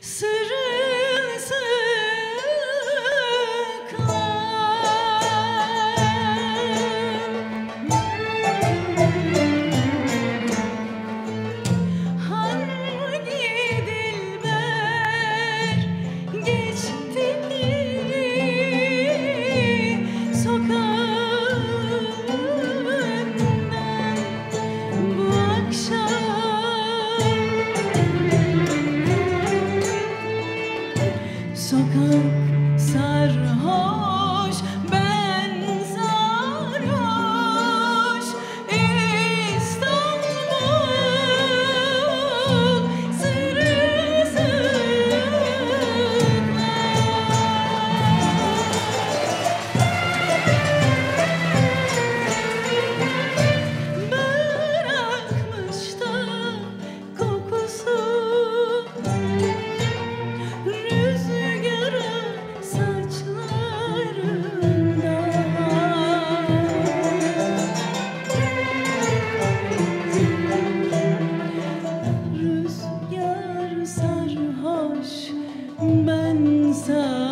Sır sokak sarhoş. sun.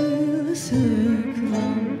you succumb.